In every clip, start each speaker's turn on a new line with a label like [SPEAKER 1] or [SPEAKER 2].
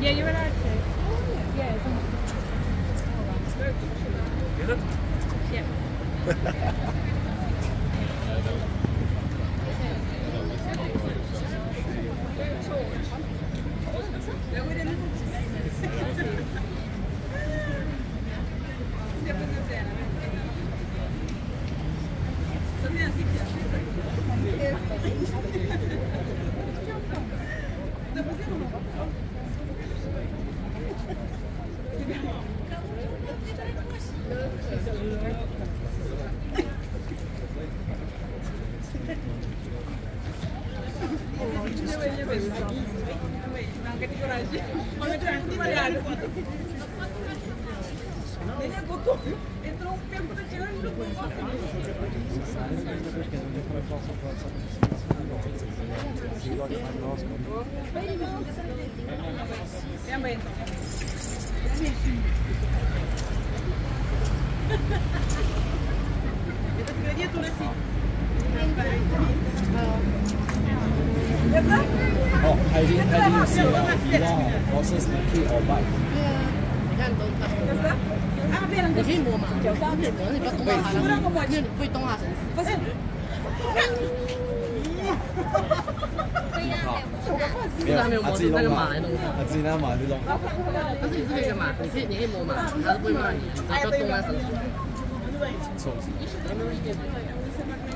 [SPEAKER 1] yeah, you're allowed to. Yeah, Yeah. não you. nambahin tuh. Kita 阿志啦嘛，
[SPEAKER 2] 阿
[SPEAKER 1] 志啦嘛，这种。
[SPEAKER 2] 但是你是可以干嘛？有些有些无嘛，还是会骂人，就叫动漫神
[SPEAKER 1] 作。对。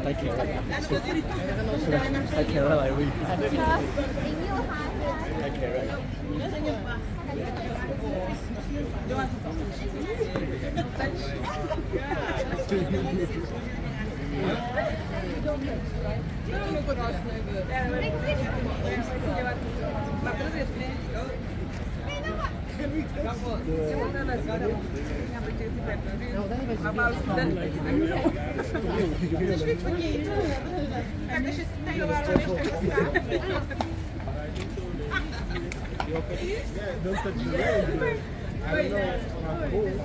[SPEAKER 1] 再见。再见啦，阿姨。再见。再见。Don't touch the leg.
[SPEAKER 2] I don't know.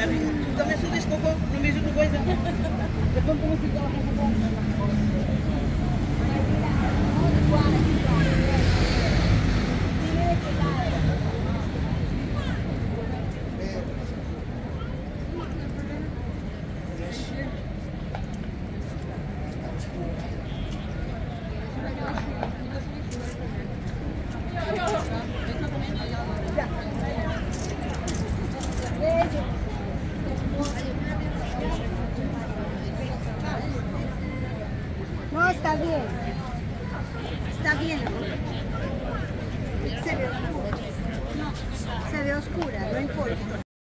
[SPEAKER 2] Tu também só deste cocô, não vejo outra coisa. Depois como se estava com cocô. Thank you.
[SPEAKER 3] 嗯。